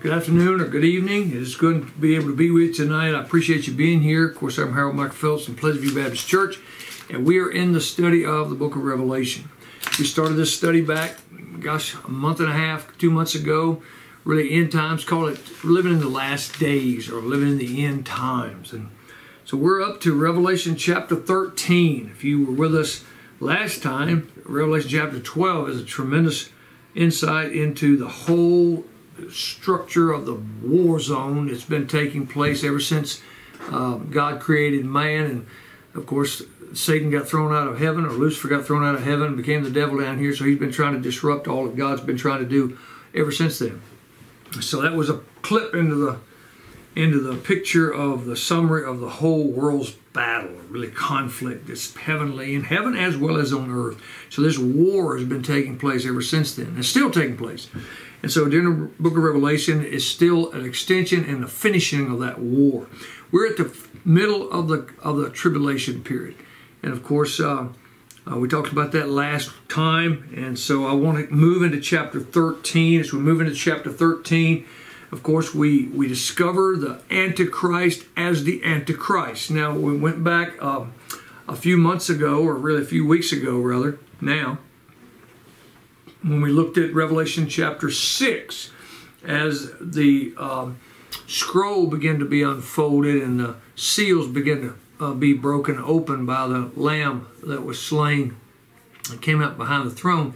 Good afternoon or good evening. It is good to be able to be with you tonight. I appreciate you being here. Of course, I'm Harold Michael Phelps from Pleasant View Baptist Church, and we are in the study of the book of Revelation. We started this study back, gosh, a month and a half, two months ago. Really, end times, call it living in the last days or living in the end times. And so we're up to Revelation chapter 13. If you were with us last time, Revelation chapter 12 is a tremendous insight into the whole structure of the war zone that's been taking place ever since uh, God created man. And of course, Satan got thrown out of heaven, or Lucifer got thrown out of heaven, became the devil down here. So he's been trying to disrupt all that God's been trying to do ever since then. So that was a clip into the into the picture of the summary of the whole world's battle, really conflict that's heavenly in heaven as well as on earth. So this war has been taking place ever since then. It's still taking place. And so during the book of Revelation is still an extension and the finishing of that war. We're at the middle of the of the tribulation period. And of course, uh, uh, we talked about that last time. And so I want to move into chapter 13. As we move into chapter 13, of course, we, we discover the Antichrist as the Antichrist. Now, we went back um, a few months ago, or really a few weeks ago, rather, now, when we looked at Revelation chapter 6, as the um, scroll began to be unfolded and the seals began to uh, be broken open by the Lamb that was slain and came out behind the throne,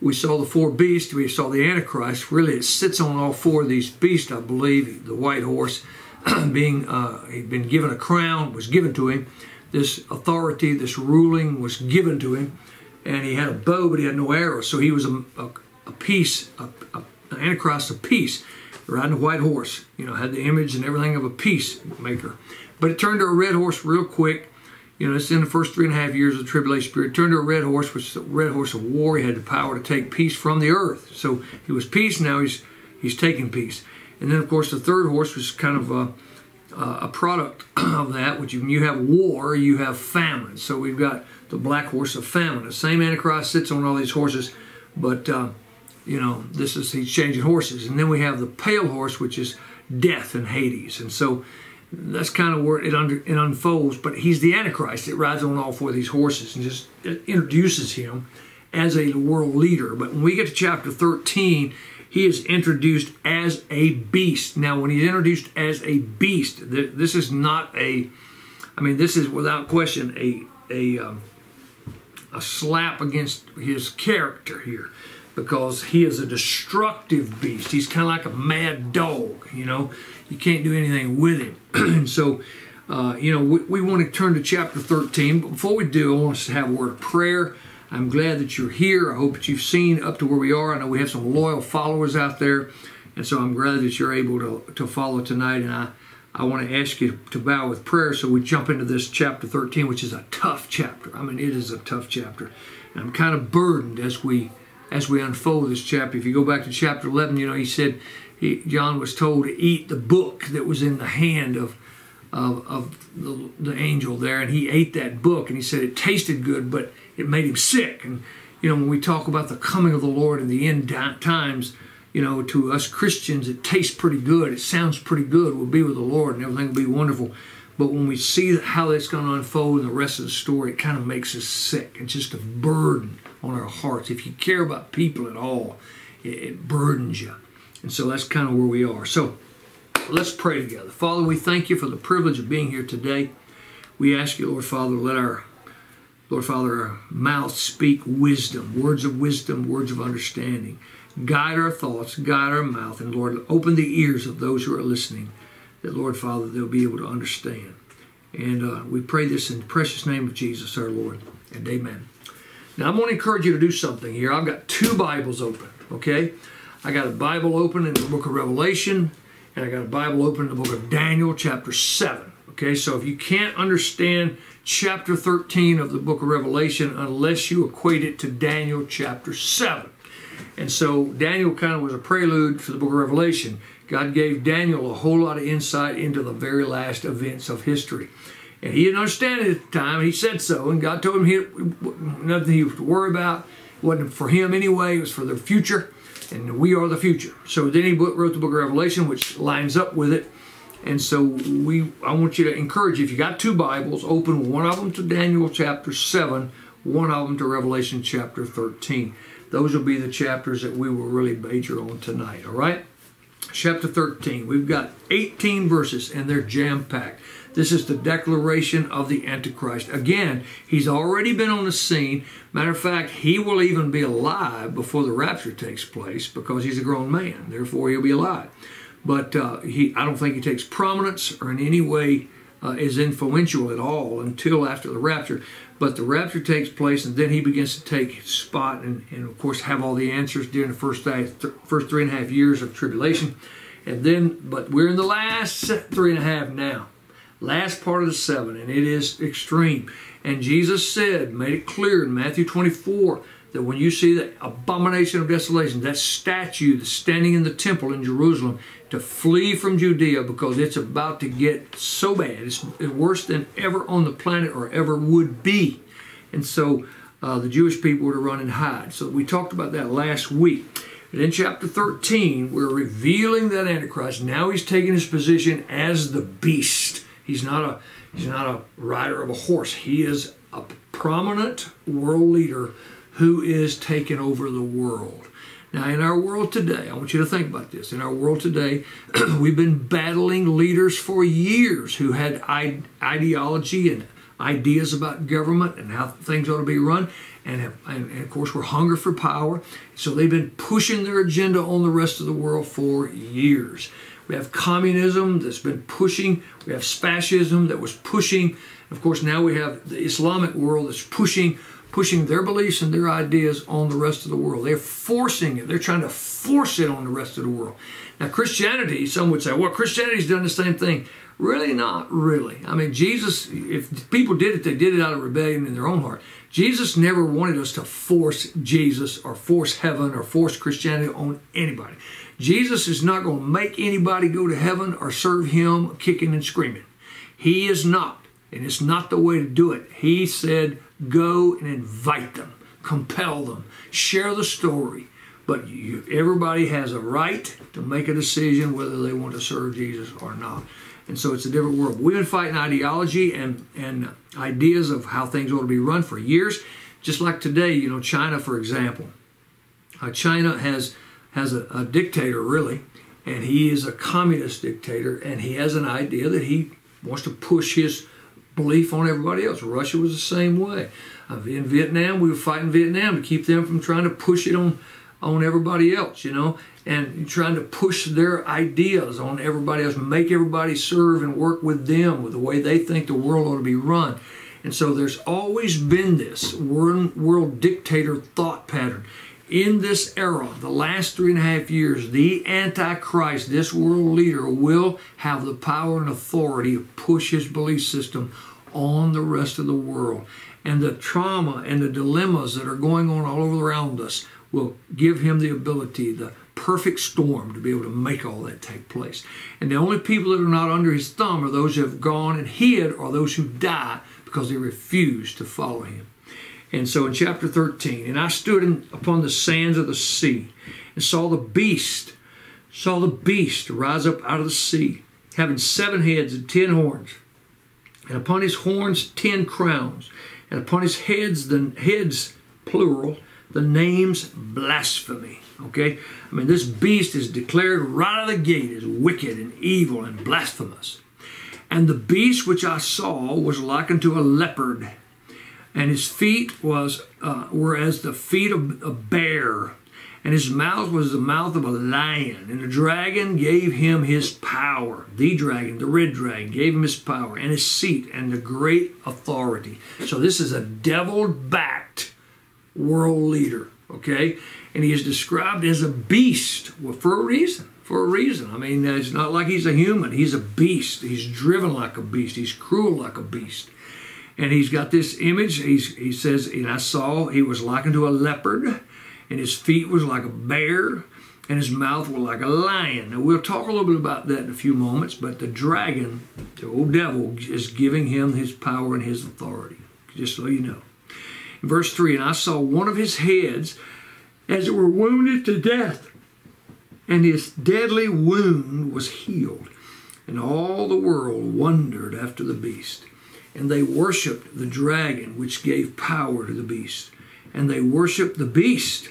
we saw the four beasts, we saw the Antichrist. Really, it sits on all four of these beasts, I believe. The white horse, being uh, he'd been given a crown, was given to him. This authority, this ruling was given to him and he had a bow, but he had no arrows. So he was a, a, a peace, a, a, an antichrist of peace, riding a white horse. You know, had the image and everything of a peacemaker. But it turned to a red horse real quick. You know, it's in the first three and a half years of the tribulation period. Turned to a red horse, which is a red horse of war. He had the power to take peace from the earth. So he was peace. Now he's he's taking peace. And then, of course, the third horse was kind of a, a product of that. Which you have war, you have famine. So we've got the black horse of famine. The same Antichrist sits on all these horses, but uh, you know this is he's changing horses. And then we have the pale horse, which is death and Hades. And so that's kind of where it, under, it unfolds. But he's the Antichrist. It rides on all four of these horses and just introduces him as a world leader. But when we get to chapter 13, he is introduced as a beast. Now, when he's introduced as a beast, this is not a, I mean, this is without question a a um, a slap against his character here because he is a destructive beast. He's kind of like a mad dog, you know. You can't do anything with him. and so, uh, you know, we, we, want to turn to chapter 13. But before we do, I want us to have a word of prayer. I'm glad that you're here. I hope that you've seen up to where we are. I know we have some loyal followers out there. And so I'm glad that you're able to, to follow tonight. And I, I want to ask you to bow with prayer so we jump into this chapter 13, which is a tough chapter. I mean, it is a tough chapter. And I'm kind of burdened as we as we unfold this chapter. If you go back to chapter 11, you know, he said he, John was told to eat the book that was in the hand of of, of the, the angel there, and he ate that book, and he said it tasted good, but it made him sick. And you know, when we talk about the coming of the Lord in the end times, you know, to us Christians, it tastes pretty good. It sounds pretty good. We'll be with the Lord and everything will be wonderful. But when we see how that's going to unfold in the rest of the story, it kind of makes us sick. It's just a burden on our hearts. If you care about people at all, it, it burdens you. And so that's kind of where we are. So let's pray together. Father, we thank you for the privilege of being here today. We ask you, Lord Father, let our Lord Father, our mouth speak wisdom, words of wisdom, words of understanding. Guide our thoughts, guide our mouth, and Lord, open the ears of those who are listening, that Lord Father, they'll be able to understand. And uh, we pray this in the precious name of Jesus, our Lord, and amen. Now, I'm going to encourage you to do something here. I've got two Bibles open, okay? I got a Bible open in the book of Revelation, and I got a Bible open in the book of Daniel, chapter 7. Okay, so if you can't understand chapter 13 of the book of Revelation unless you equate it to Daniel chapter 7, and so Daniel kind of was a prelude to the book of Revelation. God gave Daniel a whole lot of insight into the very last events of history. And he didn't understand it at the time. He said so. And God told him he, nothing he was to worry about. It wasn't for him anyway. It was for the future. and we are the future. So then he wrote the book of Revelation, which lines up with it. And so we, I want you to encourage if you got two Bibles, open one of them to Daniel chapter 7, one of them to Revelation chapter 13. Those will be the chapters that we will really major on tonight, all right? Chapter 13, we've got 18 verses and they're jam packed. This is the declaration of the Antichrist. Again, he's already been on the scene. Matter of fact, he will even be alive before the rapture takes place because he's a grown man. Therefore, he'll be alive. But uh, he, I don't think he takes prominence or in any way uh, is influential at all until after the rapture. But the rapture takes place, and then he begins to take spot and, and of course, have all the answers during the first, th- first three and a half years of tribulation. And then, but we're in the last three and a half now last part of the seven, and it is extreme. And Jesus said, made it clear in Matthew 24, that when you see the abomination of desolation, that statue that's standing in the temple in Jerusalem, to flee from Judea because it's about to get so bad. It's worse than ever on the planet or ever would be. And so uh, the Jewish people were to run and hide. So we talked about that last week. And in chapter 13, we're revealing that Antichrist. Now he's taking his position as the beast. He's not a he's not a rider of a horse. He is a prominent world leader who is taking over the world. Now, in our world today, I want you to think about this. In our world today, we've been battling leaders for years who had ideology and ideas about government and how things ought to be run. And, have, and, and, of course, we're hungry for power. So they've been pushing their agenda on the rest of the world for years. We have communism that's been pushing. We have fascism that was pushing. Of course, now we have the Islamic world that's pushing pushing their beliefs and their ideas on the rest of the world. They're forcing it. They're trying to force it on the rest of the world. Now, Christianity, some would say, well, Christianity's done the same thing. Really, not really. I mean, Jesus, if people did it, they did it out of rebellion in their own heart. Jesus never wanted us to force Jesus or force heaven or force Christianity on anybody. Jesus is not going to make anybody go to heaven or serve him kicking and screaming. He is not. And it's not the way to do it. He said, go and invite them, compel them, share the story. But you, everybody has a right to make a decision whether they want to serve Jesus or not. And so it's a different world. We've been fighting ideology and, and ideas of how things ought to be run for years. Just like today, you know, China, for example. Uh, China has has a, a dictator, really, and he is a communist dictator, and he has an idea that he wants to push his belief on everybody else. Russia was the same way. Uh, in Vietnam, we were fighting Vietnam to keep them from trying to push it on on everybody else, you know, and trying to push their ideas on everybody else, make everybody serve and work with them with the way they think the world ought to be run. And so there's always been this world, world dictator thought pattern. In this era, the last three and a half years, the Antichrist, this world leader, will have the power and authority to push his belief system on the rest of the world. And the trauma and the dilemmas that are going on all over around us will give him the ability, the perfect storm to be able to make all that take place. And the only people that are not under his thumb are those who have gone and hid or those who die because they refuse to follow him. And so in chapter 13, and I stood in, upon the sands of the sea and saw the beast, saw the beast rise up out of the sea, having seven heads and ten horns and upon his horns ten crowns, and upon his heads the heads plural the names blasphemy. Okay, I mean this beast is declared right out of the gate as wicked and evil and blasphemous. And the beast which I saw was like unto a leopard, and his feet was uh, were as the feet of a bear, and his mouth was the mouth of a lion. And the dragon gave him his power. The dragon, the red dragon, gave him his power and his seat and the great authority. So this is a devil backed world leader, okay? And he is described as a beast well, for a reason. For a reason. I mean, uh, it's not like he's a human. He's a beast. He's driven like a beast. He's cruel like a beast. And he's got this image. He's, he says, and I saw he was likened to a leopard and his feet was like a bear, and his mouth was like a lion. Now, we'll talk a little bit about that in a few moments, but the dragon, the old devil, is giving him his power and his authority, just so you know. In verse 3, and I saw one of his heads as it were wounded to death, and his deadly wound was healed. And all the world wondered after the beast. And they worshipped the dragon, which gave power to the beast. And they worshipped the beast,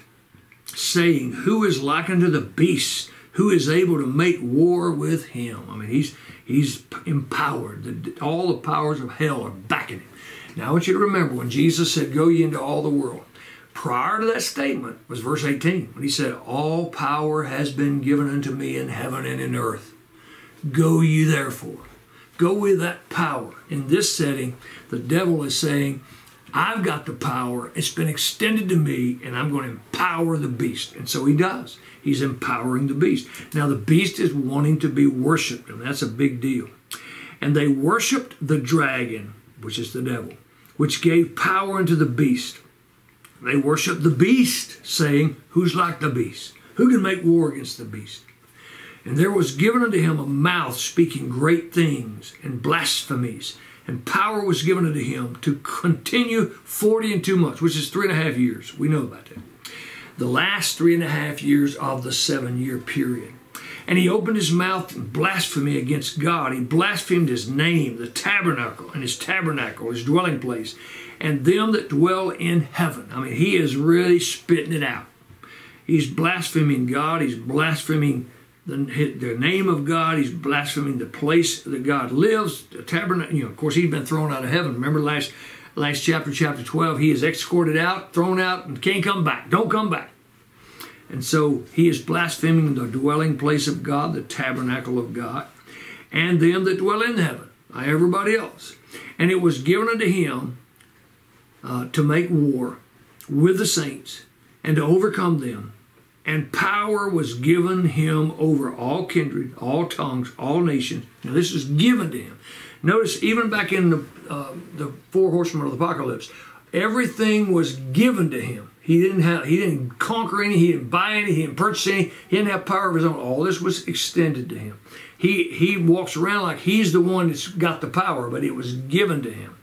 saying, Who is like unto the beast? Who is able to make war with him? I mean, he's he's empowered. All the powers of hell are backing him. Now I want you to remember when Jesus said, Go ye into all the world. Prior to that statement was verse 18 when he said, All power has been given unto me in heaven and in earth. Go ye therefore. Go with that power. In this setting, the devil is saying, I've got the power. It's been extended to me, and I'm going to empower the beast. And so he does. He's empowering the beast. Now, the beast is wanting to be worshiped, and that's a big deal. And they worshiped the dragon, which is the devil, which gave power unto the beast. They worshiped the beast, saying, Who's like the beast? Who can make war against the beast? And there was given unto him a mouth speaking great things and blasphemies. And power was given unto him to continue 40 and two months, which is three and a half years. We know about that. The last three and a half years of the seven year period. And he opened his mouth in blasphemy against God. He blasphemed his name, the tabernacle, and his tabernacle, his dwelling place, and them that dwell in heaven. I mean, he is really spitting it out. He's blaspheming God. He's blaspheming the, the name of God. He's blaspheming the place that God lives. The tabernacle. You know, of course, he's been thrown out of heaven. Remember last last chapter, chapter twelve. He is escorted out, thrown out, and can't come back. Don't come back. And so he is blaspheming the dwelling place of God, the tabernacle of God, and them that dwell in heaven, everybody else. And it was given unto him uh, to make war with the saints and to overcome them. And power was given him over all kindred, all tongues, all nations. Now, this is given to him. Notice, even back in the, uh, the four horsemen of the apocalypse, everything was given to him. He didn't have, he didn't conquer any, he didn't buy any, he didn't purchase any, he didn't have power of his own. All this was extended to him. He he walks around like he's the one that's got the power, but it was given to him.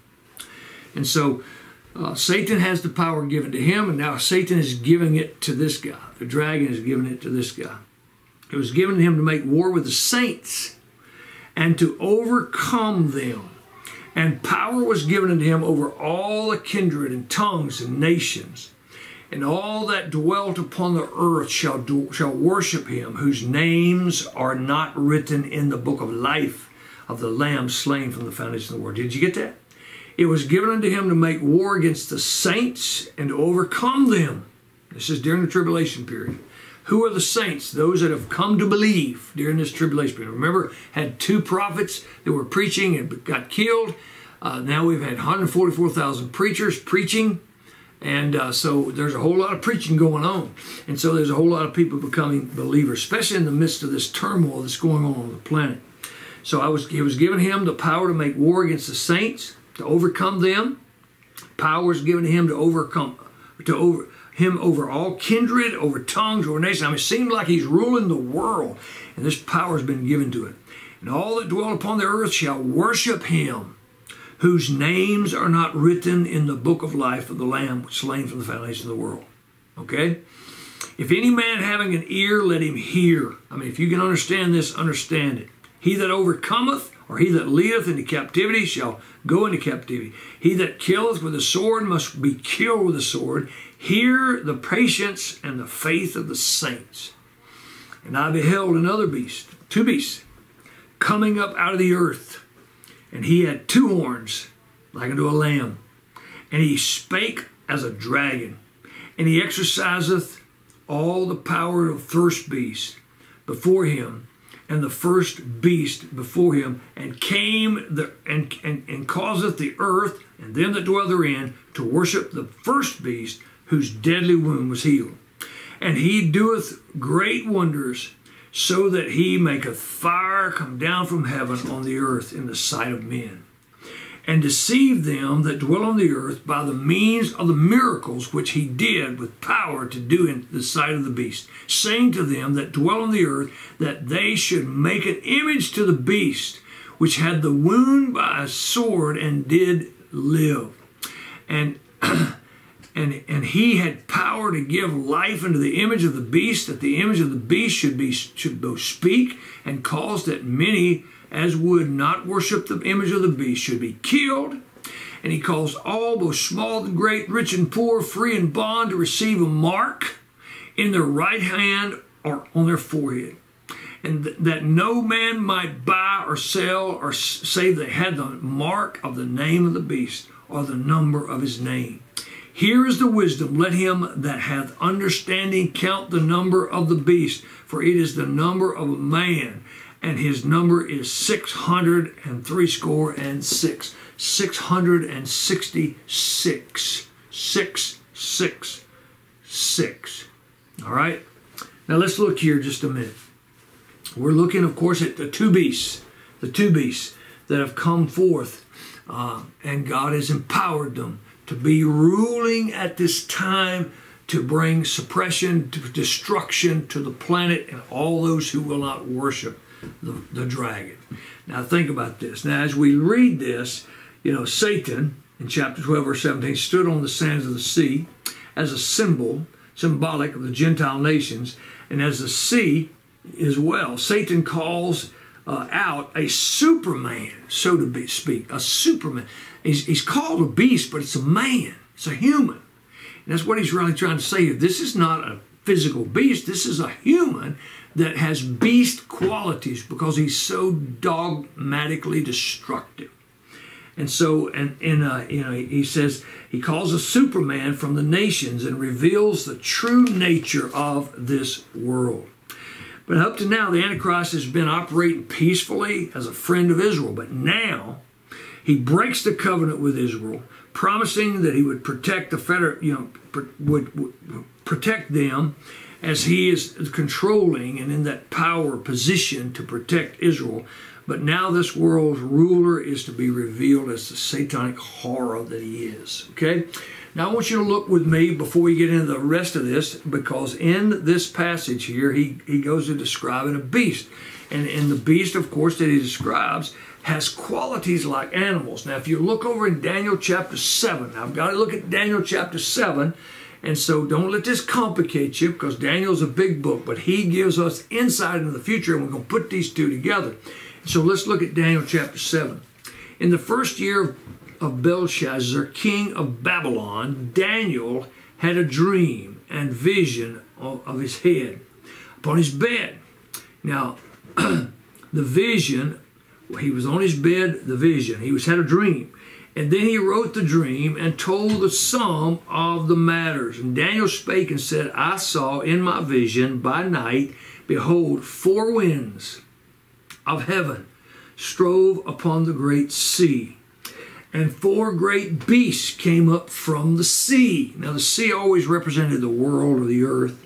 And so uh, Satan has the power given to him, and now Satan is giving it to this guy. The dragon is giving it to this guy. It was given to him to make war with the saints and to overcome them. And power was given unto him over all the kindred and tongues and nations and all that dwelt upon the earth shall, shall worship him, whose names are not written in the book of life of the Lamb slain from the foundation of the world. Did you get that? It was given unto him to make war against the saints and to overcome them. This is during the tribulation period. Who are the saints? Those that have come to believe during this tribulation period. Remember, had two prophets that were preaching and got killed. Uh, now we've had 144,000 preachers preaching and uh, so there's a whole lot of preaching going on. And so there's a whole lot of people becoming believers, especially in the midst of this turmoil that's going on on the planet. So I was, it was given him the power to make war against the saints, to overcome them. Power is given to him to overcome, to over him over all kindred, over tongues, over nations. I mean, it seems like he's ruling the world, and this power has been given to him. And all that dwell upon the earth shall worship him whose names are not written in the book of life of the Lamb slain from the foundation of the world. Okay? If any man having an ear, let him hear. I mean, if you can understand this, understand it. He that overcometh, or he that leadeth into captivity, shall go into captivity. He that killeth with a sword must be killed with a sword. Here the patience and the faith of the saints. And I beheld another beast, two beasts, coming up out of the earth and he had two horns, like unto a lamb. And he spake as a dragon. And he exerciseth all the power of first beast before him, and the first beast before him, and came the and, and, and causeth the earth and them that dwell therein to worship the first beast whose deadly wound was healed. And he doeth great wonders so that he maketh fire come down from heaven on the earth in the sight of men, and deceive them that dwell on the earth by the means of the miracles which he did with power to do in the sight of the beast, saying to them that dwell on the earth that they should make an image to the beast, which had the wound by a sword and did live. And and, and he had power to give life unto the image of the beast, that the image of the beast should be should both speak and cause that many as would not worship the image of the beast should be killed. And he caused all, both small and great, rich and poor, free and bond, to receive a mark in their right hand or on their forehead. And th- that no man might buy or sell or s- save they had the mark of the name of the beast or the number of his name. Here is the wisdom. Let him that hath understanding count the number of the beast, for it is the number of a man, and his number is six hundred and threescore and six. Six hundred and sixty-six. Six, six, six. All right? Now let's look here just a minute. We're looking, of course, at the two beasts, the two beasts that have come forth, uh, and God has empowered them to be ruling at this time to bring suppression, to destruction to the planet and all those who will not worship the, the dragon. Now think about this. Now as we read this, you know, Satan in chapter 12, verse 17, stood on the sands of the sea as a symbol, symbolic of the Gentile nations, and as the sea as well. Satan calls uh, out a superman, so to speak, a superman. He's, he's called a beast, but it's a man, it's a human. And that's what he's really trying to say. This is not a physical beast, this is a human that has beast qualities because he's so dogmatically destructive. And so, and in uh, you know, he says he calls a Superman from the nations and reveals the true nature of this world. But up to now, the Antichrist has been operating peacefully as a friend of Israel. But now, he breaks the covenant with Israel, promising that he would protect the federal, you know, would, would protect them as he is controlling and in that power position to protect Israel. But now this world's ruler is to be revealed as the satanic horror that he is. Okay? Now I want you to look with me before we get into the rest of this, because in this passage here, he, he goes to describing a beast. And, and the beast, of course, that he describes has qualities like animals. Now, if you look over in Daniel chapter 7, I've got to look at Daniel chapter 7, and so don't let this complicate you because Daniel's a big book, but he gives us insight into the future, and we're going to put these two together. So let's look at Daniel chapter 7. In the first year of Belshazzar, king of Babylon, Daniel had a dream and vision of, his head upon his bed. Now, the vision, he was on his bed, the vision, he was had a dream. And then he wrote the dream and told the sum of the matters. And Daniel spake and said, I saw in my vision by night, behold, four winds of heaven strove upon the great sea. And four great beasts came up from the sea. Now, the sea always represented the world or the earth.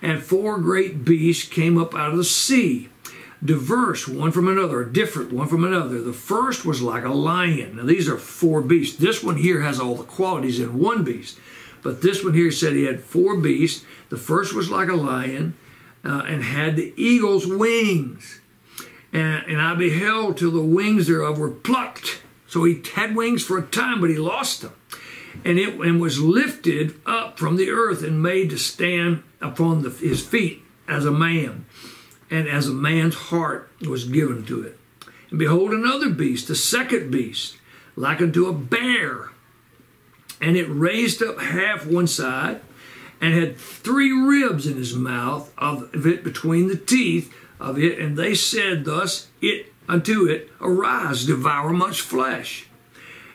And four great beasts came up out of the sea, diverse one from another, different one from another. The first was like a lion. Now, these are four beasts. This one here has all the qualities in one beast. But this one here said he had four beasts. The first was like a lion uh, and had the eagle's wings. And, and I beheld till the wings thereof were plucked. So he had wings for a time, but he lost them. And it and was lifted up from the earth and made to stand upon the, his feet as a man. And as a man's heart was given to it. And behold, another beast, the second beast, like unto a bear. And it raised up half one side and had three ribs in his mouth of it between the teeth of it, and they said thus it unto it, Arise, devour much flesh.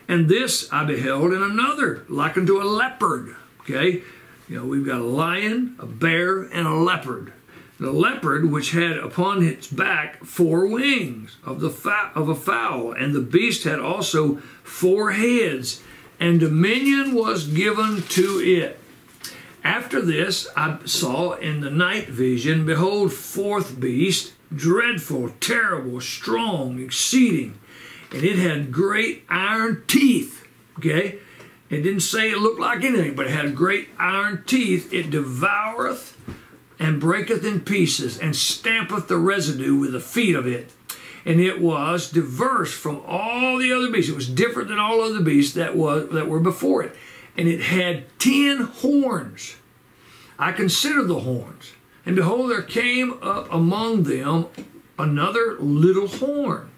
And this I beheld in another, like unto a leopard. Okay, you know, we've got a lion, a bear, and a leopard. The leopard, which had upon its back four wings of the fa- of a fowl, and the beast had also four heads, and dominion was given to it. After this, I saw in the night vision, behold, fourth beast, dreadful, terrible, strong, exceeding, and it had great iron teeth. Okay? It didn't say it looked like anything, but it had great iron teeth. It devoureth and breaketh in pieces, and stampeth the residue with the feet of it. And it was diverse from all the other beasts. It was different than all other beasts that was that were before it and it had ten horns. I considered the horns, and behold, there came up among them another little horn,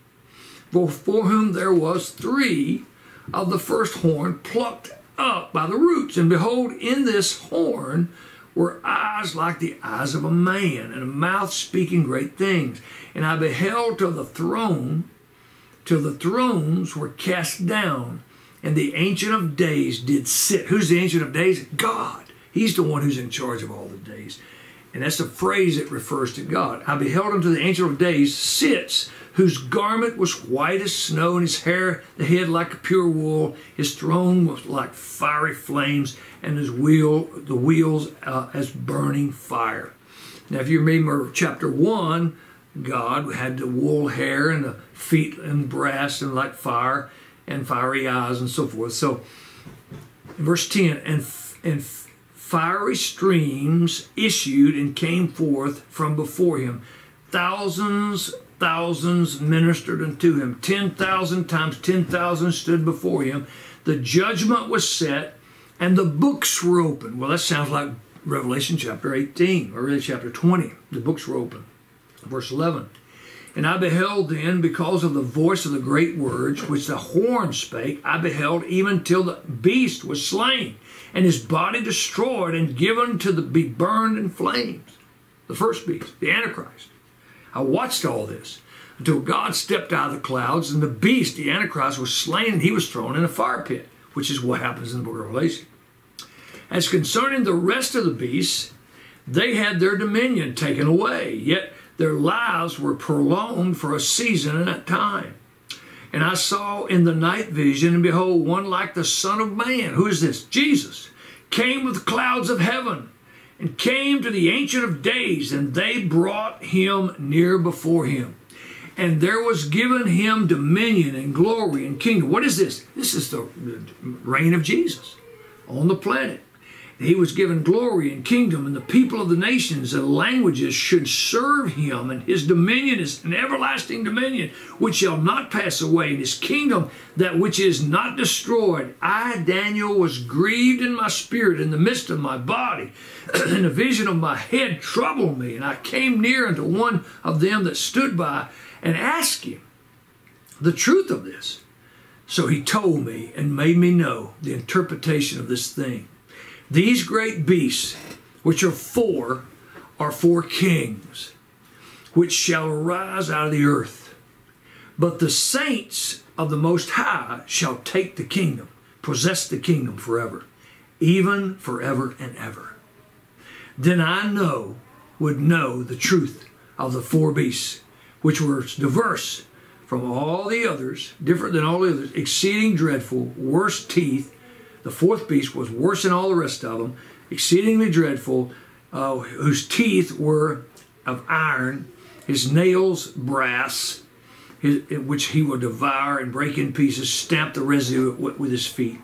before whom there was three of the first horn plucked up by the roots. And behold, in this horn were eyes like the eyes of a man, and a mouth speaking great things. And I beheld till the throne, till the thrones were cast down, and the Ancient of Days did sit. Who's the Ancient of Days? God. He's the one who's in charge of all the days. And that's a phrase that refers to God. I beheld unto the Ancient of Days sits, whose garment was white as snow, and his hair, the head like pure wool. His throne was like fiery flames, and his wheel, the wheels uh, as burning fire. Now, if you remember chapter one, God had the wool hair and the feet and brass and like fire and fiery eyes and so forth. So, verse 10, and, and fiery streams issued and came forth from before him. Thousands, thousands ministered unto him. 10,000 times 10,000 stood before him. The judgment was set and the books were open. Well, that sounds like Revelation chapter 18 or really chapter 20. The books were open. Verse 11. And I beheld then, because of the voice of the great words which the horn spake, I beheld even till the beast was slain, and his body destroyed and given to the, be burned in flames. The first beast, the Antichrist. I watched all this until God stepped out of the clouds, and the beast, the Antichrist, was slain, and he was thrown in a fire pit, which is what happens in the book of Revelation. As concerning the rest of the beasts, they had their dominion taken away, yet their lives were prolonged for a season and a time. And I saw in the night vision, and behold, one like the Son of Man. Who is this? Jesus. Came with clouds of heaven, and came to the Ancient of Days, and they brought him near before him. And there was given him dominion and glory and kingdom. What is this? This is the reign of Jesus on the planet. He was given glory and kingdom, and the people of the nations and languages should serve him, and his dominion is an everlasting dominion which shall not pass away, and his kingdom that which is not destroyed. I, Daniel, was grieved in my spirit in the midst of my body, and the vision of my head troubled me, and I came near unto one of them that stood by and asked him the truth of this. So he told me and made me know the interpretation of this thing. These great beasts, which are four, are four kings, which shall arise out of the earth. But the saints of the Most High shall take the kingdom, possess the kingdom forever, even forever and ever. Then I know, would know the truth of the four beasts, which were diverse from all the others, different than all the others, exceeding dreadful, worse teeth, the fourth beast was worse than all the rest of them, exceedingly dreadful, uh, whose teeth were of iron, his nails brass, his, which he will devour and break in pieces, stamp the residue with, with his feet.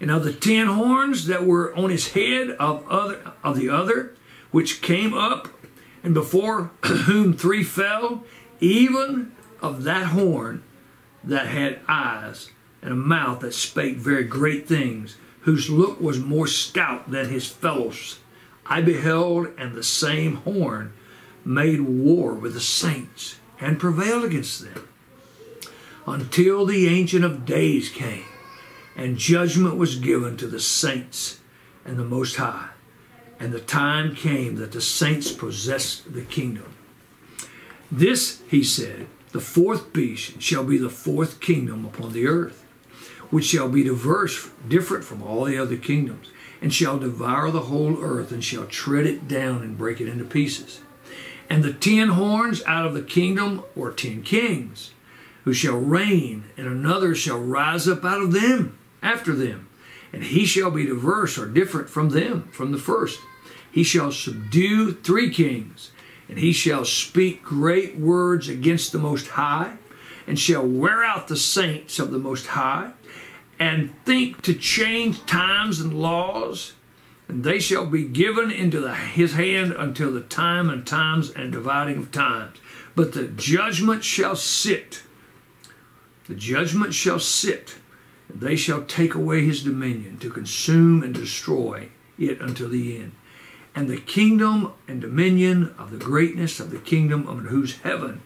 And of the ten horns that were on his head of other of the other, which came up, and before whom three fell, even of that horn that had eyes and a mouth that spake very great things, whose look was more stout than his fellows. I beheld, and the same horn made war with the saints and prevailed against them until the Ancient of Days came, and judgment was given to the saints and the Most High. And the time came that the saints possessed the kingdom. This, he said, the fourth beast shall be the fourth kingdom upon the earth which shall be diverse, different from all the other kingdoms, and shall devour the whole earth, and shall tread it down and break it into pieces. And the ten horns out of the kingdom were ten kings, who shall reign, and another shall rise up out of them after them. And he shall be diverse or different from them, from the first. He shall subdue three kings, and he shall speak great words against the Most High, and shall wear out the saints of the Most High, and think to change times and laws, and they shall be given into the, his hand until the time and times and dividing of times. But the judgment shall sit. The judgment shall sit They shall take away his dominion to consume and destroy it until the end. And the kingdom and dominion of the greatness of the kingdom of whose heaven,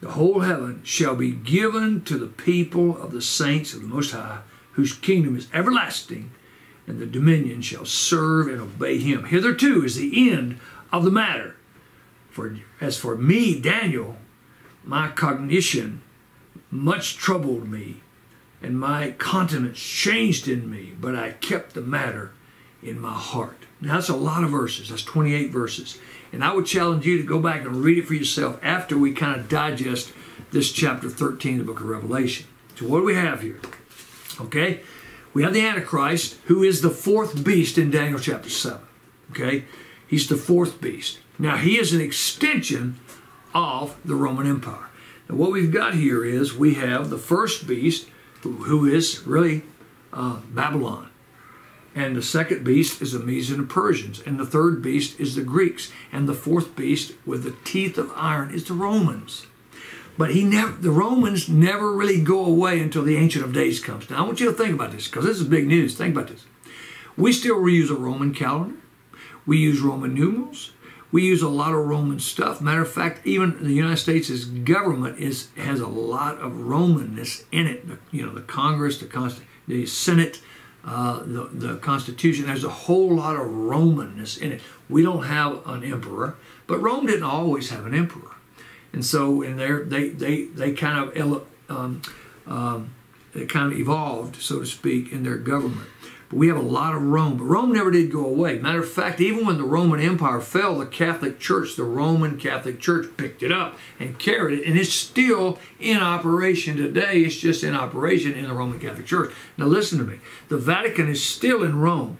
the whole heaven, shall be given to the people of the saints of the Most High, whose kingdom is everlasting, and the dominion shall serve and obey him. Hitherto is the end of the matter. For as for me, Daniel, my cognition much troubled me, and my countenance changed in me, but I kept the matter in my heart. Now, that's a lot of verses. That's 28 verses. And I would challenge you to go back and read it for yourself after we kind of digest this chapter 13 of the book of Revelation. So, what do we have here? Okay, we have the Antichrist, who is the fourth beast in Daniel chapter 7. Okay, he's the fourth beast. Now, he is an extension of the Roman Empire. Now, what we've got here is we have the first beast, who, is really uh, Babylon. And the second beast is the Medes and the Persians. And the third beast is the Greeks. And the fourth beast with the teeth of iron is the Romans. But he never, the Romans never really go away until the Ancient of Days comes. Now I want you to think about this because this is big news. Think about this. We still reuse a Roman calendar. We use Roman numerals. We use a lot of Roman stuff. Matter of fact, even the United States' government is has a lot of Romanness in it. You know, the Congress, the Const- the Senate, uh, the, the Constitution. There's a whole lot of Romanness in it. We don't have an emperor, but Rome didn't always have an emperor, and so in there they they they kind of um, um, it kind of evolved, so to speak, in their government. But we have a lot of Rome, but Rome never did go away. Matter of fact, even when the Roman Empire fell, the Catholic Church, the Roman Catholic Church, picked it up and carried it, and it's still in operation today. It's just in operation in the Roman Catholic Church. Now, listen to me. The Vatican is still in Rome.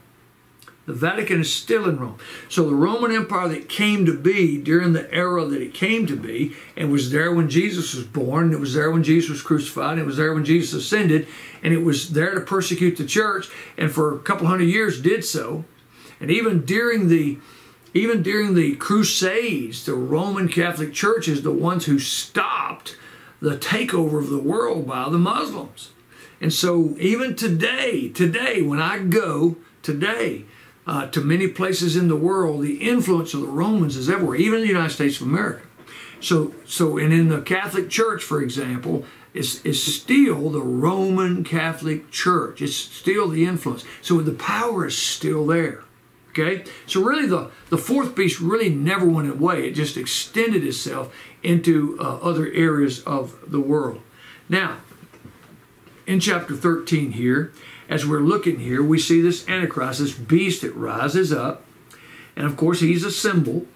The Vatican is still in Rome. So the Roman Empire that came to be during the era that it came to be, and was there when Jesus was born, it was there when Jesus was crucified, it was there when Jesus ascended, and it was there to persecute the church, and for a couple hundred years did so. And even during the even during the Crusades, the Roman Catholic Church is the ones who stopped the takeover of the world by the Muslims. And so even today, today, when I go today, uh, to many places in the world, the influence of the Romans is everywhere, even in the United States of America. So, so and in the Catholic Church, for example, is is still the Roman Catholic Church. It's still the influence. So the power is still there. Okay, so really the the fourth beast really never went away. It just extended itself into uh, other areas of the world. Now, in chapter 13 here, as we're looking here, we see this Antichrist, this beast that rises up. And of course, he's a symbol.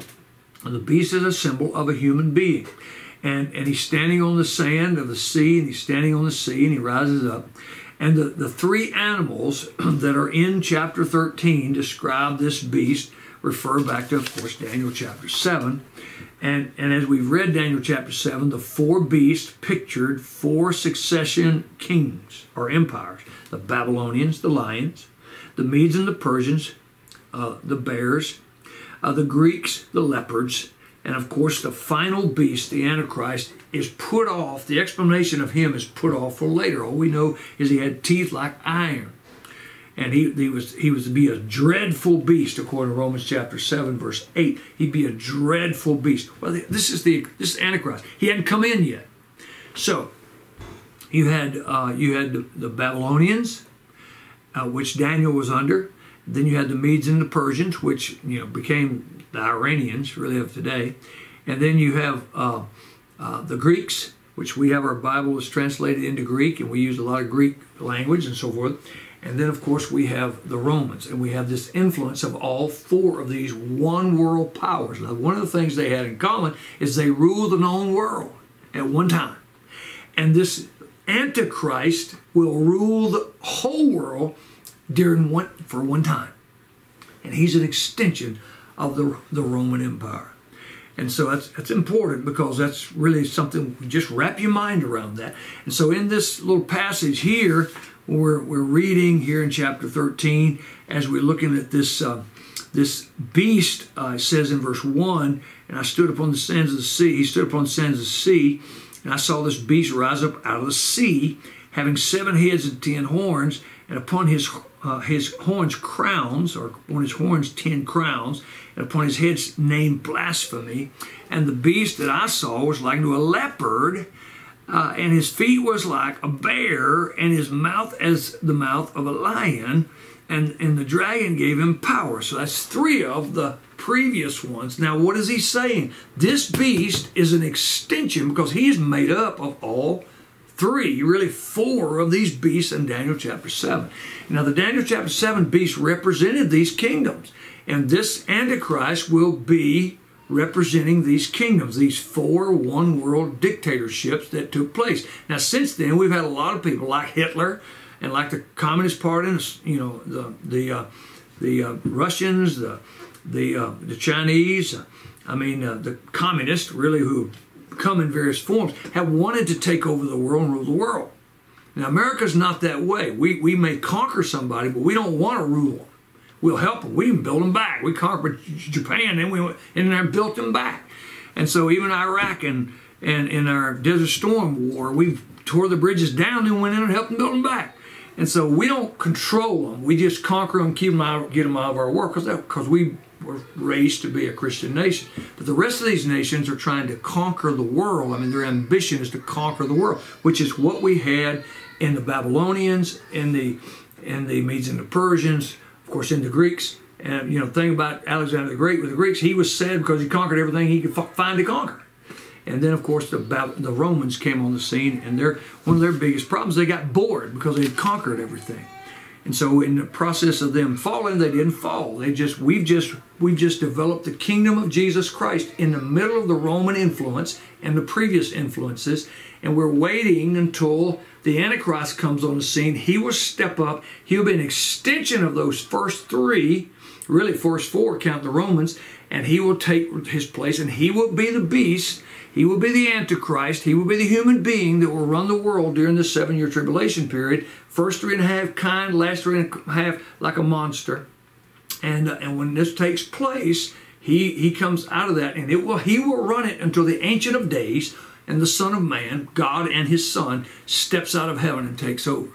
The beast is a symbol of a human being. And, and he's standing on the sand of the sea, and he's standing on the sea, and he rises up. And the, the three animals that are in chapter 13 describe this beast, refer back to, of course, Daniel chapter 7. And, and as we've read Daniel chapter 7, the four beasts pictured four succession kings or empires the Babylonians, the lions, the Medes and the Persians, uh, the bears, uh, the Greeks, the leopards, and of course the final beast, the Antichrist, is put off. The explanation of him is put off for later. All we know is he had teeth like iron and he, he was he was to be a dreadful beast according to Romans chapter 7 verse 8 he'd be a dreadful beast. Well this is the this is antichrist. He hadn't come in yet. So you had uh, you had the, the Babylonians uh, which Daniel was under. Then you had the Medes and the Persians which you know became the Iranians really of today. And then you have uh, uh the Greeks which we have our Bible is translated into Greek and we use a lot of Greek language and so forth and then, of course, we have the Romans, and we have this influence of all four of these one world powers. Now, one of the things they had in common is they ruled the known world at one time. And this Antichrist will rule the whole world during one, for one time. And he's an extension of the, the Roman Empire. And so that's, that's important because that's really something, just wrap your mind around that. And so in this little passage here, we're, we're reading here in chapter 13 as we're looking at this uh, this beast uh, says in verse 1 and i stood upon the sands of the sea he stood upon the sands of the sea and i saw this beast rise up out of the sea having seven heads and ten horns, and upon his uh, his horns crowns, or upon his horns ten crowns, and upon his heads named blasphemy. And the beast that I saw was like to a leopard, uh, and his feet was like a bear, and his mouth as the mouth of a lion. And, and the dragon gave him power. So that's three of the previous ones. Now, what is he saying? This beast is an extension because he is made up of all three, really four of these beasts in Daniel chapter 7. Now, the Daniel chapter 7 beasts represented these kingdoms, and this Antichrist will be representing these kingdoms, these four one world dictatorships that took place. Now, since then, we've had a lot of people like Hitler and like the Communist Party, and, you know, the, the, uh, the uh, Russians, the, the, uh, the Chinese, I mean, uh, the communists, really, who come in various forms, have wanted to take over the world and rule the world. Now, America's not that way. We, we may conquer somebody, but we don't want to rule. We'll help them. We can build them back. We conquered Japan, and we went in there and built them back. And so even Iraq and, and in our Desert Storm War, we tore the bridges down and went in and helped them build them back. And so we don't control them. We just conquer them, keep them out, get them out of our work because we were raised to be a Christian nation. But the rest of these nations are trying to conquer the world. I mean, their ambition is to conquer the world, which is what we had in the Babylonians, in the in the Medes and the Persians, of course, in the Greeks. And you know, thing about Alexander the Great with the Greeks, he was sad because he conquered everything he could find to conquer. And then, of course, the the Romans came on the scene, and their one of their biggest problems they got bored because they had conquered everything. And so in the process of them falling, they didn't fall. They just we've just we've just developed the kingdom of Jesus Christ in the middle of the Roman influence and the previous influences. And we're waiting until the Antichrist comes on the scene. He will step up. He'll be an extension of those first three, really first four, count the Romans, and he will take his place and he will be the beast he will be the Antichrist. He will be the human being that will run the world during the seven year tribulation period. First three and a half kind, last three and a half like a monster. And, uh, and when this takes place, he, he comes out of that and it will he will run it until the Ancient of Days and the Son of Man, God and his Son, steps out of heaven and takes over.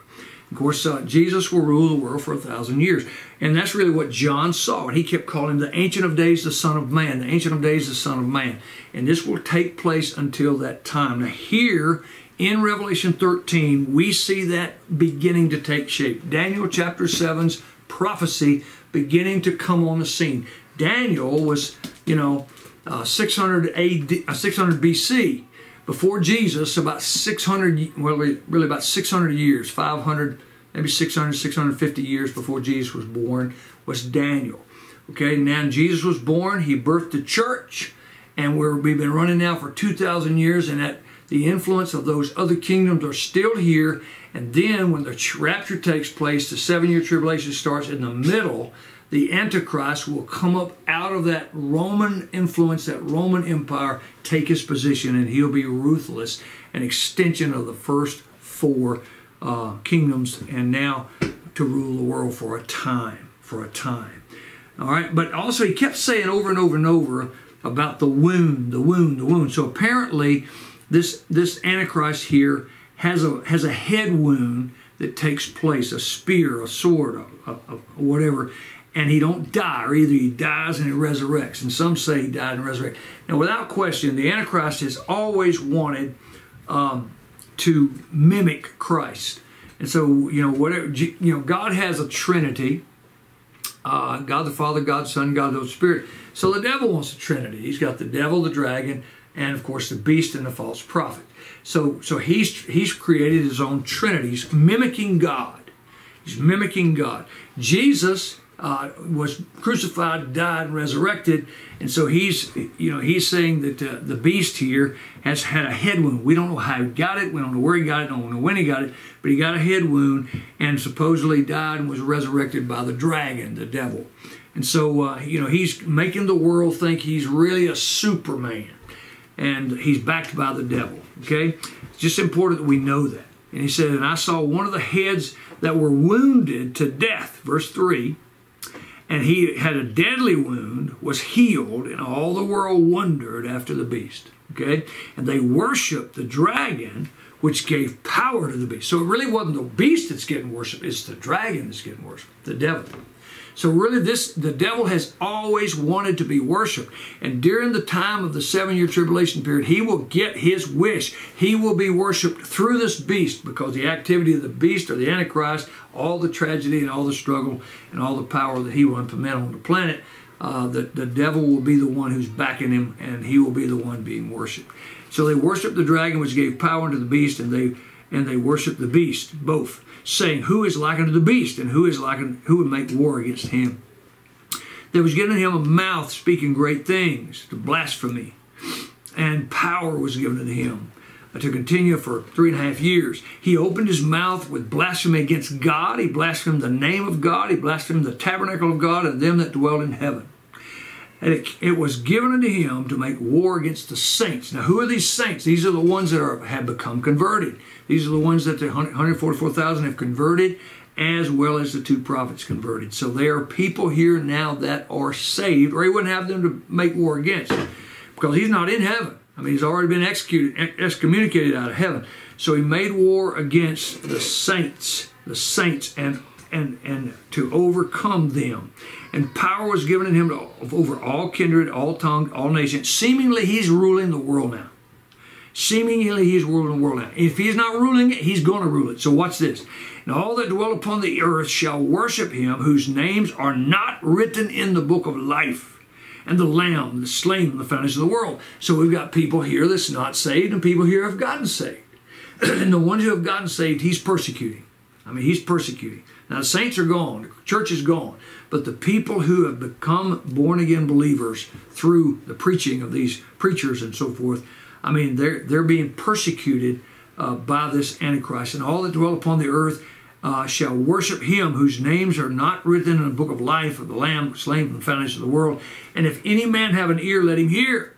Of course, uh, Jesus will rule the world for a thousand years. And that's really what John saw. And he kept calling the Ancient of Days the Son of Man, the Ancient of Days the Son of Man. And this will take place until that time. Now, here in Revelation 13, we see that beginning to take shape. Daniel chapter 7's prophecy beginning to come on the scene. Daniel was, you know, uh, 600 AD, uh, 600 BC before Jesus, about 600, well, really about 600 years, 500, maybe 600, 650 years before Jesus was born, was Daniel. Okay, now Jesus was born, he birthed the church, and we have been running now for 2,000 years, and that the influence of those other kingdoms are still here. And then when the rapture takes place, the seven year tribulation starts in the middle the Antichrist will come up out of that Roman influence, that Roman Empire, take his position, and he'll be ruthless, an extension of the first four uh, kingdoms, and now to rule the world for a time, for a time. All right, but also he kept saying over and over and over about the wound, the wound, the wound. So apparently, this this Antichrist here has a has a head wound that takes place, a spear, a sword, a, a, a whatever, and he don't die, or either he dies and he resurrects. And some say he died and resurrected. Now, without question, the Antichrist has always wanted um, to mimic Christ. And so, you know, whatever, you know, God has a Trinity. Uh, God the Father, God the Son, God the Holy Spirit. So the devil wants a Trinity. He's got the devil, the dragon, and of course the beast and the false prophet. So, so he's he's created his own Trinity. He's mimicking God. He's mimicking God. Jesus uh, was crucified, died, and resurrected. And so he's, you know, he's saying that uh, the beast here has had a head wound. We don't know how he got it. We don't know where he got it. Don't know when he got it. But he got a head wound and supposedly died and was resurrected by the dragon, the devil. And so, uh, you know, he's making the world think he's really a Superman. And he's backed by the devil. Okay? It's just important that we know that. And he said, And I saw one of the heads that were wounded to death, verse 3 and he had a deadly wound, was healed, and all the world wondered after the beast. Okay? And they worshiped the dragon, which gave power to the beast. So it really wasn't the beast that's getting worshiped, it's the dragon that's getting worshiped, the devil. So really this the devil has always wanted to be worshiped. And during the time of the seven year tribulation period, he will get his wish. He will be worshiped through this beast because the activity of the beast or the Antichrist, all the tragedy and all the struggle and all the power that he will implement on the planet, uh, the, the devil will be the one who's backing him and he will be the one being worshiped. So they worshiped the dragon which gave power to the beast and they and they worshiped the beast, both saying, Who is like unto the beast, and who is like who would make war against him? There was given him a mouth speaking great things, to blasphemy, and power was given to him to continue for three and a half years. He opened his mouth with blasphemy against God. He blasphemed the name of God. He blasphemed the tabernacle of God and them that dwell in heaven. And it, it, was given unto him to make war against the saints. Now, who are these saints? These are the ones that are, have become converted. These are the ones that the 144,000 have converted, as well as the two prophets converted. So there are people here now that are saved, or he wouldn't have them to make war against, because he's not in heaven. I mean, he's already been executed, excommunicated out of heaven. So he made war against the saints, the saints, and and and to overcome them. And power was given to him to, over all kindred, all tongue, all nations. Seemingly, he's ruling the world now. Seemingly, he's ruling the world. If he's not ruling it, he's going to rule it. So, watch this. And all that dwell upon the earth shall worship him, whose names are not written in the book of life. And the Lamb, the slain the foundation of the world. So, we've got people here that's not saved, and people here have gotten saved. and the ones who have gotten saved, he's persecuting. I mean, he's persecuting. Now, the saints are gone, the church is gone, but the people who have become born again believers through the preaching of these preachers and so forth, I mean, they're, they're being persecuted uh, by this Antichrist. And all that dwell upon the earth uh, shall worship him whose names are not written in the book of life of the Lamb slain from the foundation of the world. And if any man have an ear, let him hear.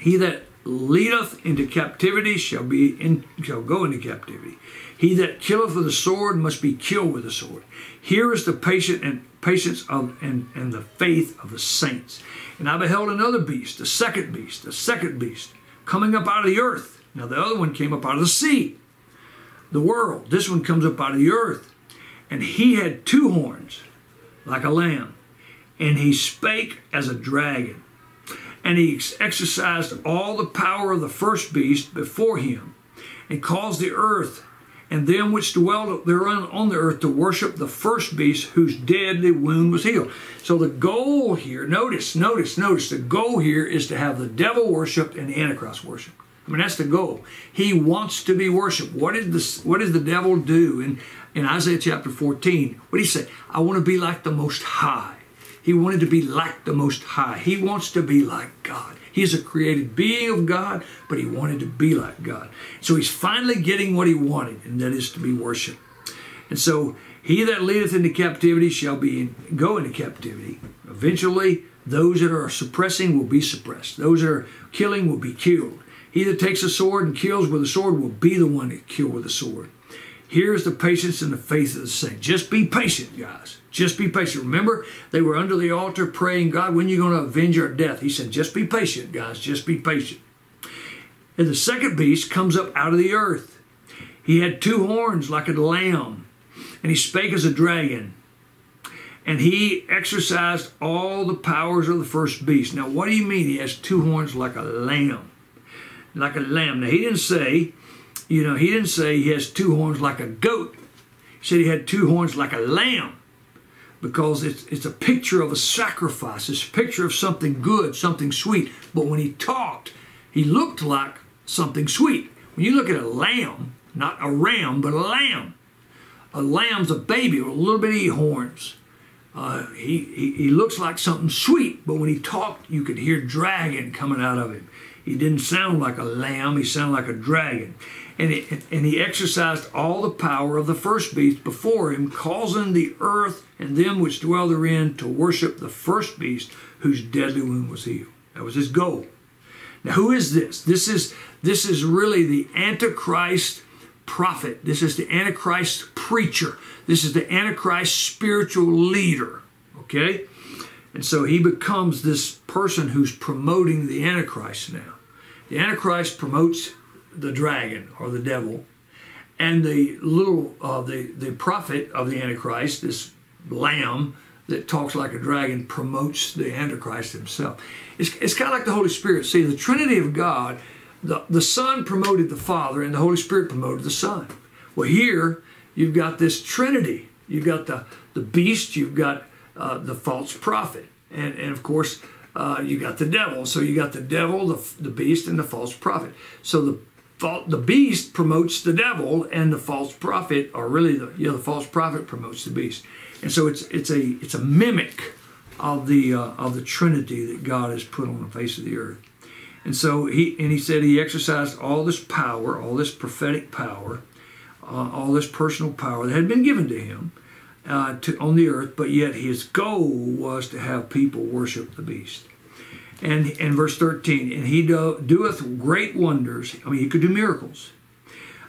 He that leadeth into captivity shall be in, shall go into captivity. He that killeth with the sword must be killed with the sword. Here is the patient and patience of and, and the faith of the saints. And I beheld another beast, the second beast, the second beast, coming up out of the earth. Now the other one came up out of the sea, the world. This one comes up out of the earth. And he had two horns, like a lamb, and he spake as a dragon. And he exercised all the power of the first beast before him, and caused the earth and them which dwell thereon on the earth to worship the first beast whose deadly wound was healed. So the goal here, notice, notice, notice, the goal here is to have the devil worshipped and the Antichrist worshipped. I mean, that's the goal. He wants to be worshipped. What did the, what does the devil do in, in Isaiah chapter 14? What did he say? I want to be like the Most High. He wanted to be like the Most High. He wants to be like God. He's a created being of God, but he wanted to be like God. So he's finally getting what he wanted, and that is to be worshiped. And so he that leadeth into captivity shall be in, go into captivity. Eventually, those that are suppressing will be suppressed. Those that are killing will be killed. He that takes a sword and kills with a sword will be the one that kill with a sword. Here's the patience and the faith of the saint. Just be patient, guys. Just be patient. Remember, they were under the altar praying, God, when are you going to avenge our death? He said, just be patient, guys. Just be patient. And the second beast comes up out of the earth. He had two horns like a lamb, and he spake as a dragon. And he exercised all the powers of the first beast. Now, what do you mean he has two horns like a lamb? Like a lamb. Now, he didn't say, you know, he didn't say he has two horns like a goat. He said he had two horns like a lamb because it's, it's a picture of a sacrifice. It's a picture of something good, something sweet. But when he talked, he looked like something sweet. When you look at a lamb, not a ram, but a lamb, a lamb's a baby with a little bitty horns. Uh, he, he, he looks like something sweet, but when he talked, you could hear dragon coming out of him. He didn't sound like a lamb, he sounded like a dragon and, and he exercised all the power of the first beast before him, causing the earth and them which dwell therein to worship the first beast whose deadly wound was healed. That was his goal. Now, who is this? This is this is really the Antichrist prophet. This is the Antichrist preacher. This is the Antichrist spiritual leader. Okay? And so he becomes this person who's promoting the Antichrist now. The Antichrist promotes the dragon or the devil, and the little uh, the the prophet of the Antichrist, this lamb that talks like a dragon, promotes the Antichrist himself. It's, it's kind of like the Holy Spirit. See, the Trinity of God, the, the Son promoted the Father, and the Holy Spirit promoted the Son. Well, here you've got this Trinity. You've got the, the beast, you've got uh, the false prophet, and, and of course, uh, you got the devil. So you got the devil, the, the beast, and the false prophet. So the the beast promotes the devil, and the false prophet, or really the you know the false prophet promotes the beast. And so it's it's a it's a mimic of the uh, of the Trinity that God has put on the face of the earth. And so he and he said he exercised all this power, all this prophetic power, uh, all this personal power that had been given to him uh, to, on the earth, but yet his goal was to have people worship the beast. And in verse 13, and he do, doeth great wonders. I mean, he could do miracles.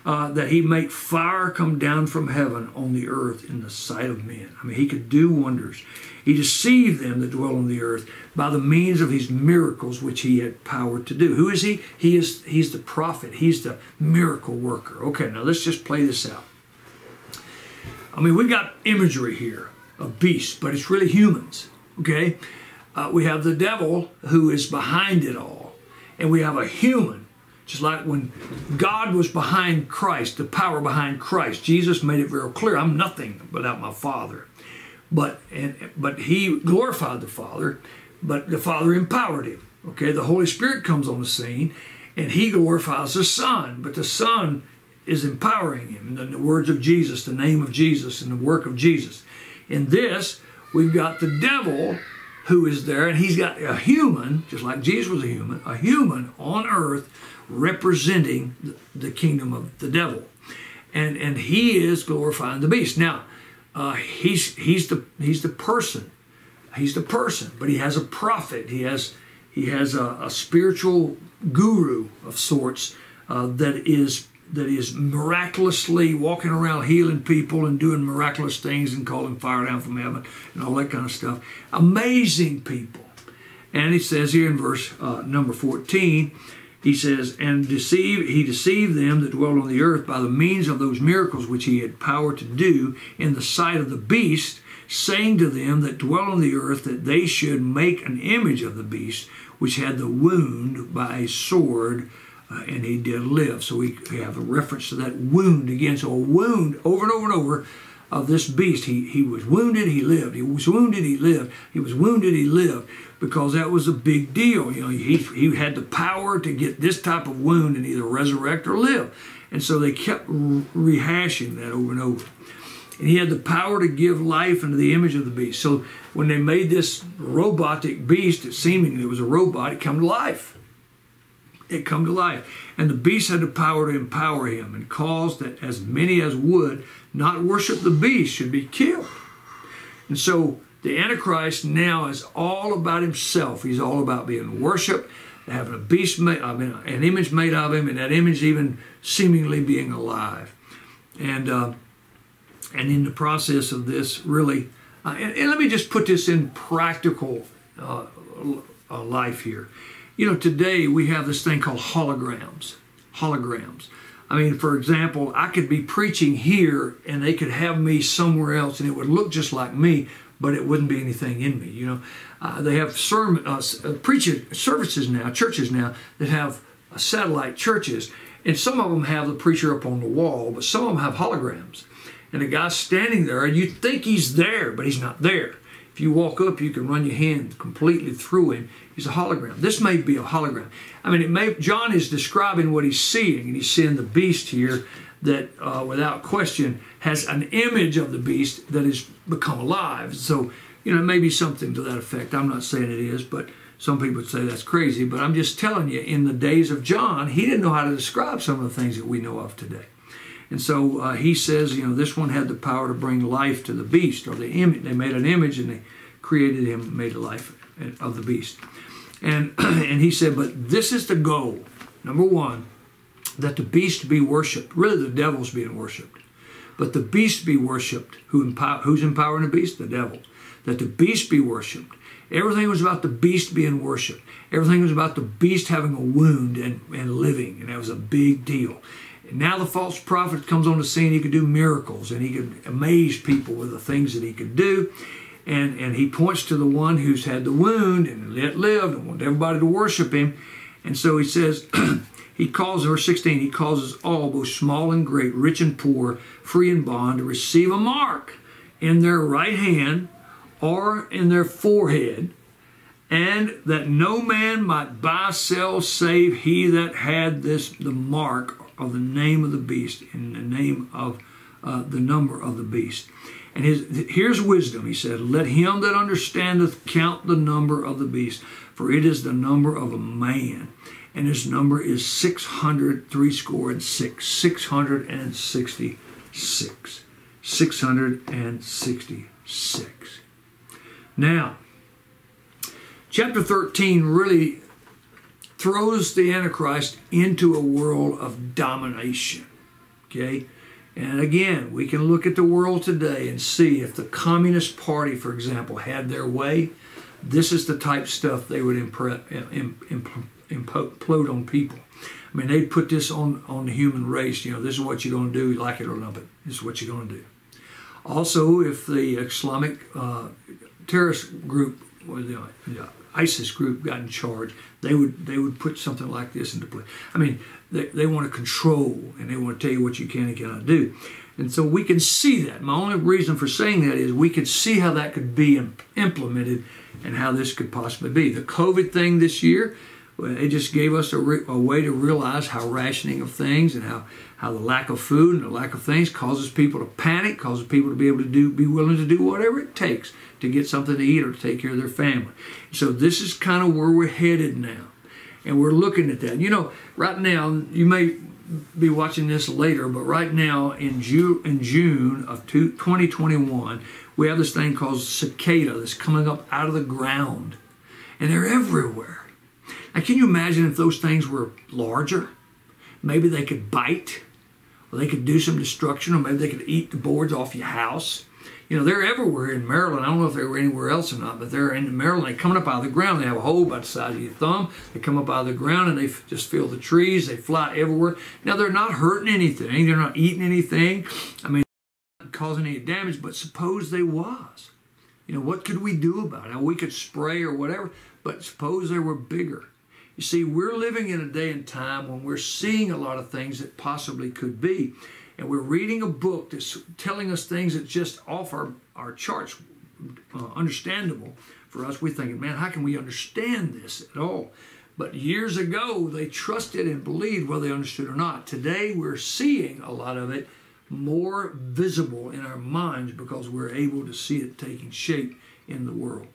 Uh, that he make fire come down from heaven on the earth in the sight of men. I mean, he could do wonders. He deceived them that dwell on the earth by the means of his miracles which he had power to do. Who is he? He is he's the prophet. He's the miracle worker. Okay, now let's just play this out. I mean, we've got imagery here of beasts, but it's really humans. Okay? Uh, we have the devil who is behind it all, and we have a human. Just like when God was behind Christ, the power behind Christ, Jesus made it very clear I'm nothing without my Father. But, and, but he glorified the Father, but the Father empowered him. Okay, the Holy Spirit comes on the scene and he glorifies the Son, but the Son is empowering him in the words of Jesus, the name of Jesus, and the work of Jesus. In this, we've got the devil who is there, and he's got a human, just like Jesus was a human, a human on earth representing the kingdom of the devil. And, and he is glorifying the beast. Now, uh, he's, he's, the, he's the person. He's the person, but he has a prophet. He has, he has a, a spiritual guru of sorts uh, that is that is miraculously walking around healing people and doing miraculous things and calling fire down from heaven and all that kind of stuff. Amazing people. And he says here in verse uh, number 14, he says, And deceive, he deceived them that dwell on the earth by the means of those miracles which he had power to do in the sight of the beast, saying to them that dwell on the earth that they should make an image of the beast, which had the wound by a sword uh, and he did live. So we, have a reference to that wound again. So a wound over and over and over of this beast. He, he was wounded, he lived. He was wounded, he lived. He was wounded, he lived. Because that was a big deal. You know, he, he had the power to get this type of wound and either resurrect or live. And so they kept rehashing that over and over. And he had the power to give life into the image of the beast. So when they made this robotic beast, it seemingly was a robot, it came to life it come to life. And the beast had the power to empower him and cause that as many as would not worship the beast should be killed. And so the Antichrist now is all about himself. He's all about being worshiped, having a beast made, I mean, an image made of him, and that image even seemingly being alive. And uh, and in the process of this, really, uh, and, and, let me just put this in practical uh, uh life here you know, today we have this thing called holograms. Holograms. I mean, for example, I could be preaching here and they could have me somewhere else and it would look just like me, but it wouldn't be anything in me. You know, uh, they have sermon, uh, uh preaching services now, churches now that have uh, satellite churches, and some of them have the preacher up on the wall, but some of them have holograms. And the guy's standing there, and you think he's there, but he's not there. If you walk up, you can run your hand completely through him. He's a hologram. This may be a hologram. I mean, it may. John is describing what he's seeing, and he's seeing the beast here that, uh, without question, has an image of the beast that has become alive. So, you know, it may be something to that effect. I'm not saying it is, but some people would say that's crazy. But I'm just telling you, in the days of John, he didn't know how to describe some of the things that we know of today. And so uh, he says, you know, this one had the power to bring life to the beast, or the image. They made an image and they created him, made a life of the beast. And and he said, but this is the goal. Number one, that the beast be worshipped. Really, the devil's being worshipped, but the beast be worshipped. Who empower, who's empowering the beast? The devil. that the beast be worshipped. Everything was about the beast being worshipped. Everything was about the beast having a wound and, and living, and that was a big deal. And now the false prophet comes on the scene. He could do miracles and he could amaze people with the things that he could do. And, and he points to the one who's had the wound and yet lived and wanted everybody to worship him. And so he says, he calls, verse 16, he causes all, both small and great, rich and poor, free and bond, to receive a mark in their right hand or in their forehead, and that no man might buy, sell, save he that had this, the mark of the name of the beast, in the name of uh, the number of the beast. And his, here's wisdom, he said, Let him that understandeth count the number of the beast, for it is the number of a man. And his number is 600, three score and six, 666. 666. Now, chapter 13 really throws the Antichrist into a world of domination. Okay? And again, we can look at the world today and see if the Communist Party, for example, had their way, this is the type stuff they would impress, implode on people. I mean, they'd put this on, on the human race. You know, this is what you're going to do, like it or lump it. This is what you're going to do. Also, if the Islamic uh, terrorist group or the, the ISIS group got in charge, they would they would put something like this into play. I mean, they, they want to control and they want to tell you what you can and cannot do. And so we can see that. My only reason for saying that is we could see how that could be implemented and how this could possibly be. The COVID thing this year, it just gave us a, re- a, way to realize how rationing of things and how, how the lack of food and the lack of things causes people to panic, causes people to be able to do, be willing to do whatever it takes to get something to eat or to take care of their family. So this is kind of where we're headed now. And we're looking at that. You know, right now, you may be watching this later, but right now in June, in June of 2021, we have this thing called cicada that's coming up out of the ground. And they're everywhere. Now, can you imagine if those things were larger? Maybe they could bite, or they could do some destruction, or maybe they could eat the boards off your house you know, they're everywhere in Maryland. I don't know if they were anywhere else or not, but they're in Maryland. They're coming up out of the ground. They have a hole about the size of your thumb. They come up out of the ground and they just fill the trees. They fly everywhere. Now, they're not hurting anything. They're not eating anything. I mean, causing any damage, but suppose they was. You know, what could we do about it? Now, we could spray or whatever, but suppose they were bigger. You see, we're living in a day and time when we're seeing a lot of things that possibly could be. And we're reading a book that's telling us things that just off our, our charts uh, understandable for us. We're thinking man how can we understand this at all? But years ago they trusted and believed whether they understood or not. Today we're seeing a lot of it more visible in our minds because we're able to see it taking shape in the world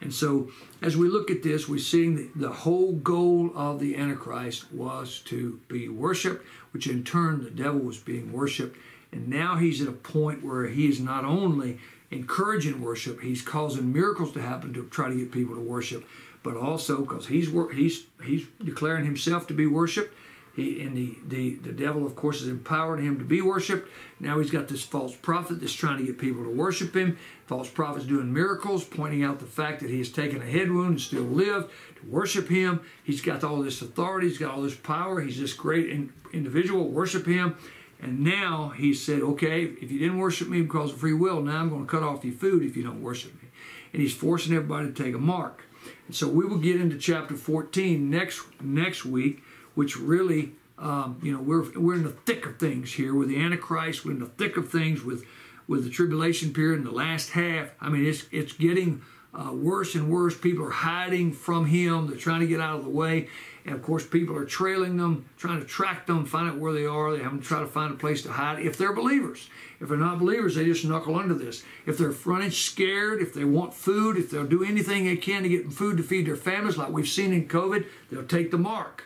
and so, as we look at this, we're seeing the, the whole goal of the Antichrist was to be worshiped, which in turn the devil was being worshiped. And now he's at a point where he is not only encouraging worship, he's causing miracles to happen to try to get people to worship, but also because he's he's he's declaring himself to be worshiped. He, and the, the, the devil, of course, is empowering him to be worshiped. Now he's got this false prophet that's trying to get people to worship him. False prophet's doing miracles, pointing out the fact that he has taken a head wound and still lived to worship him. He's got all this authority, he's got all this power. He's this great in, individual. Worship him. And now he said, okay, if you didn't worship me because of free will, now I'm going to cut off your food if you don't worship me. And he's forcing everybody to take a mark. And so we will get into chapter 14 next next week which really, um, you know, we're, we're in the thick of things here with the Antichrist. We're in the thick of things with, with the tribulation period in the last half. I mean, it's, it's getting uh, worse and worse. People are hiding from him. They're trying to get out of the way. And of course, people are trailing them, trying to track them, find out where they are. They have to try to find a place to hide if they're believers. If they're not believers, they just knuckle under this. If they're running scared, if they want food, if they'll do anything they can to get food to feed their families, like we've seen in COVID, they'll take the mark.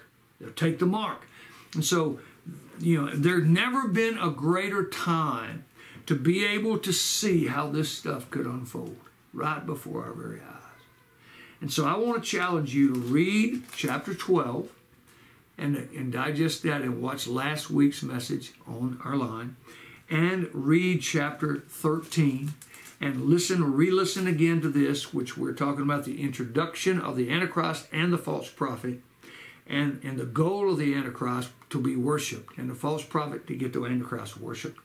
Take the mark. And so, you know, there's never been a greater time to be able to see how this stuff could unfold right before our very eyes. And so I want to challenge you to read chapter 12 and, and digest that and watch last week's message on our line and read chapter 13 and listen re-listen again to this, which we're talking about the introduction of the Antichrist and the false prophet, and, and the goal of the Antichrist to be worshipped, and the false prophet to get the Antichrist worshipped.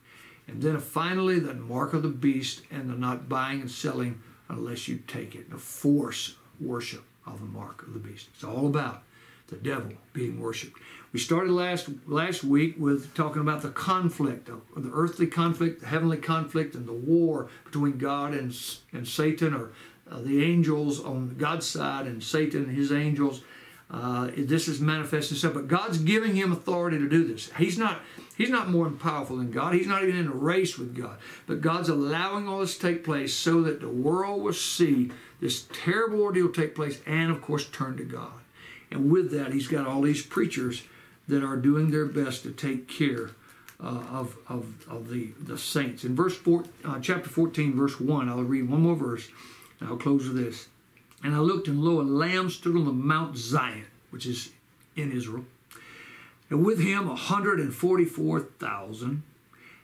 And then finally, the mark of the beast and the not buying and selling unless you take it, the force worship of the mark of the beast. It's all about the devil being worshipped. We started last last week with talking about the conflict, of the earthly conflict, the heavenly conflict, and the war between God and, and Satan, or uh, the angels on God's side and Satan and his angels. Uh, this is manifesting stuff, but God's giving him authority to do this. He's not he's not more powerful than God. He's not even in a race with God. But God's allowing all this to take place so that the world will see this terrible ordeal take place and of course turn to God. And with that, he's got all these preachers that are doing their best to take care uh, of, of, of the, the saints. In verse four, uh, chapter 14, verse 1, I'll read one more verse, and I'll close with this. And I looked, and lo, a lamb stood on the Mount Zion, which is in Israel, and with him a 144,000,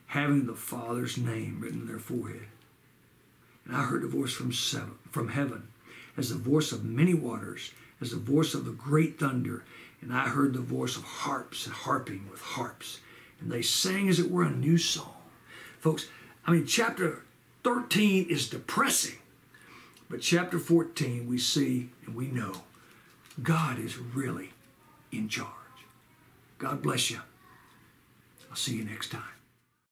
having the Father's name written in their forehead. And I heard a voice from, seven, from heaven, as the voice of many waters, as the voice of the great thunder, and I heard the voice of harps and harping with harps, and they sang as it were a new song. Folks, I mean, chapter 13 is depressing, but chapter 14 we see and we know God is really in charge. God bless you. I'll see you next time.